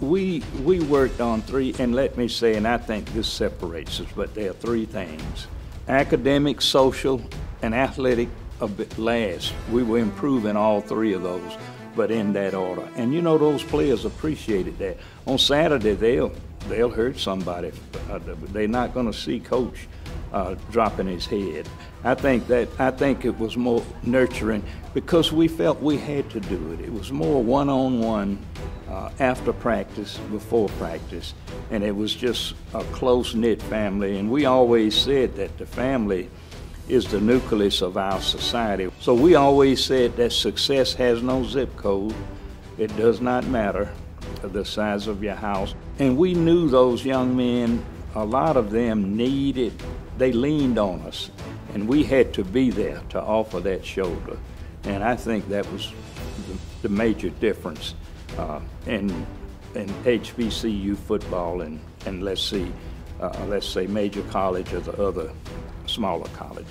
we, we worked on three, and let me say, and I think this separates us, but there are three things. Academic, social, and athletic a bit last. We were improving all three of those, but in that order. And you know, those players appreciated that. On Saturday, they'll, they'll hurt somebody. They're not gonna see coach uh, dropping his head. I think that, I think it was more nurturing because we felt we had to do it. It was more one-on-one uh, after practice, before practice, and it was just a close-knit family. And we always said that the family is the nucleus of our society. So we always said that success has no zip code. It does not matter the size of your house. And we knew those young men, a lot of them needed, they leaned on us, and we had to be there to offer that shoulder. And I think that was the, the major difference uh, in, in HBCU football and, and let's see, uh, let's say major college or the other smaller colleges.